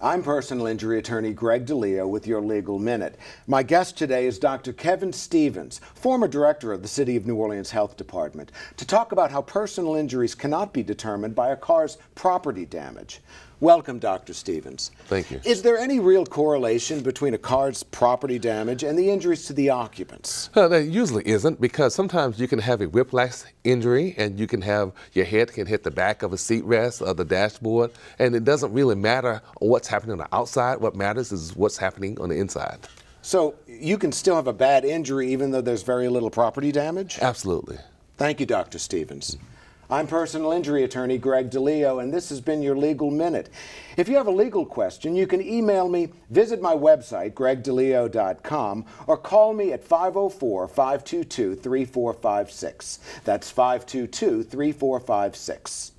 I'm personal injury attorney Greg DiLeo with your Legal Minute. My guest today is Dr. Kevin Stephens, former director of the City of New Orleans Health Department, to talk about how personal injuries cannot be determined by a car's property damage. Welcome, Dr. Stephens. Thank you. Is there any real correlation between a car's property damage and the injuries to the occupants? Uh, there usually isn't because sometimes you can have a whiplash injury and you can have your head can hit the back of a seat rest or the dashboard and it doesn't really matter what's happening on the outside. What matters is what's happening on the inside. So you can still have a bad injury even though there's very little property damage? Absolutely. Thank you, Dr. Stephens. I'm personal injury attorney Greg DiLeo, and this has been your Legal Minute. If you have a legal question, you can email me, visit my website, gregdileo.com, or call me at 504 522 3456. That's 522 3456.